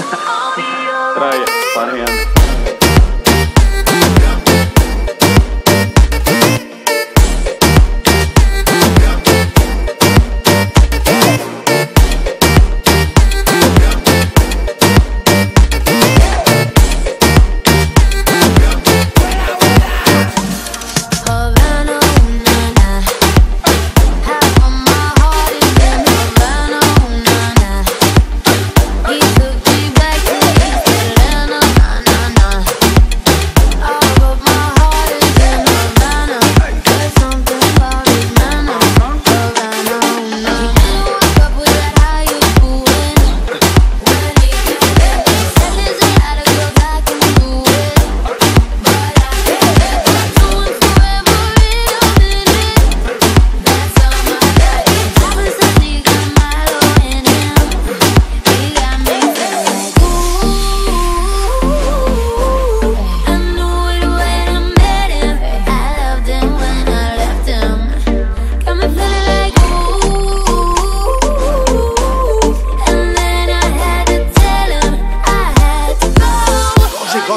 Try it. Fun hand.